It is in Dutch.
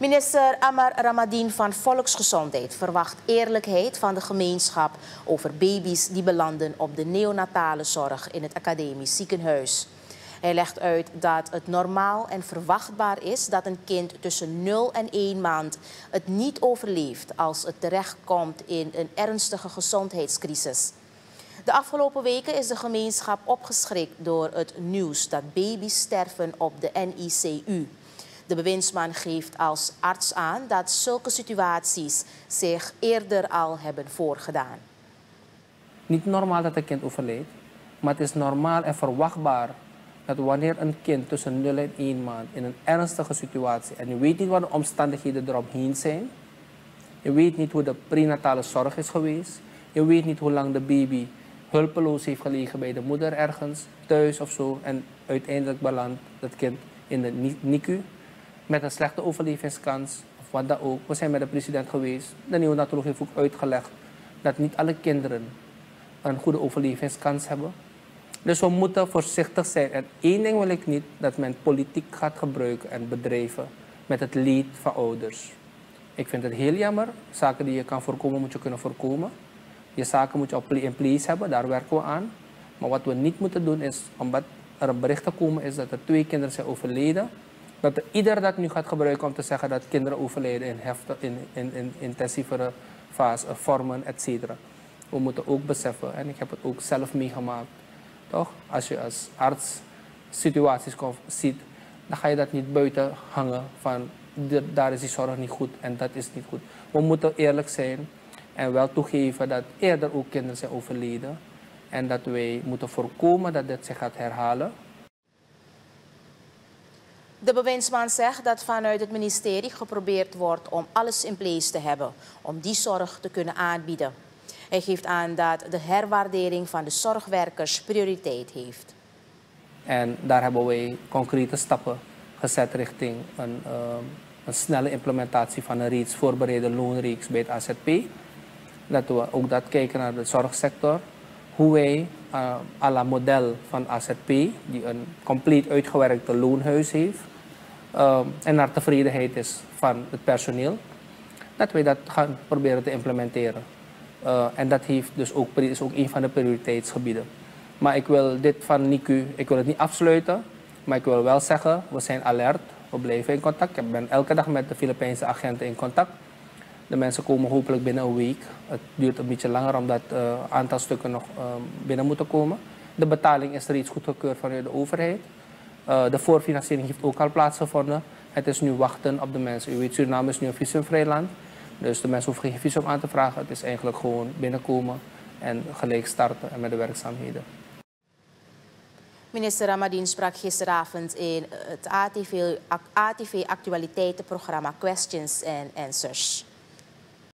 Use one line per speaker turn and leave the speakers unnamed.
Minister Amar Ramadien van Volksgezondheid verwacht eerlijkheid van de gemeenschap over baby's die belanden op de neonatale zorg in het academisch ziekenhuis. Hij legt uit dat het normaal en verwachtbaar is dat een kind tussen 0 en 1 maand het niet overleeft als het terechtkomt in een ernstige gezondheidscrisis. De afgelopen weken is de gemeenschap opgeschrikt door het nieuws dat baby's sterven op de NICU. De bewindsman geeft als arts aan dat zulke situaties zich eerder al hebben voorgedaan.
Niet normaal dat een kind overleed, maar het is normaal en verwachtbaar dat wanneer een kind tussen 0 en 1 maand in een ernstige situatie en je weet niet wat de omstandigheden eromheen zijn, je weet niet hoe de prenatale zorg is geweest, je weet niet hoe lang de baby hulpeloos heeft gelegen bij de moeder ergens, thuis of zo, en uiteindelijk belandt dat kind in de NICU met een slechte overlevingskans of wat dan ook. We zijn met de president geweest. De neonatoloog heeft ook uitgelegd dat niet alle kinderen een goede overlevingskans hebben. Dus we moeten voorzichtig zijn. En één ding wil ik niet, dat men politiek gaat gebruiken en bedrijven met het leed van ouders. Ik vind het heel jammer. Zaken die je kan voorkomen, moet je kunnen voorkomen. Je zaken moet je op in place hebben, daar werken we aan. Maar wat we niet moeten doen is, omdat er een bericht gekomen is dat er twee kinderen zijn overleden, dat ieder dat nu gaat gebruiken om te zeggen dat kinderen overlijden in, heftig, in, in, in intensievere fase, eh, vormen, etc. We moeten ook beseffen, en ik heb het ook zelf meegemaakt, toch? Als je als arts situaties ziet, dan ga je dat niet buiten hangen van daar is die zorg niet goed en dat is niet goed. We moeten eerlijk zijn en wel toegeven dat eerder ook kinderen zijn overleden en dat wij moeten voorkomen dat dit zich gaat herhalen.
De bewindsman zegt dat vanuit het ministerie geprobeerd wordt om alles in place te hebben om die zorg te kunnen aanbieden. Hij geeft aan dat de herwaardering van de zorgwerkers prioriteit heeft.
En daar hebben wij concrete stappen gezet richting een, uh, een snelle implementatie van een reeds voorbereide loonreeks bij het AZP. Dat we ook dat kijken naar de zorgsector. Hoe wij uh, à la model van AZP, die een compleet uitgewerkte loonhuis heeft, uh, en naar tevredenheid is van het personeel, dat wij dat gaan proberen te implementeren. Uh, en dat heeft dus ook, is ook een van de prioriteitsgebieden. Maar ik wil dit van NICU, ik wil het niet afsluiten, maar ik wil wel zeggen, we zijn alert, we blijven in contact. Ik ben elke dag met de Filipijnse agenten in contact. De mensen komen hopelijk binnen een week. Het duurt een beetje langer omdat een uh, aantal stukken nog uh, binnen moeten komen. De betaling is reeds goedgekeurd vanuit de overheid. Uh, de voorfinanciering heeft ook al plaatsgevonden. Het is nu wachten op de mensen. U Suriname is nu een visumvrij land. Dus de mensen hoeven geen visum aan te vragen. Het is eigenlijk gewoon binnenkomen en gelijk starten en met de werkzaamheden.
Minister Ramadien sprak gisteravond in het ATV, ATV actualiteitenprogramma Questions and Answers.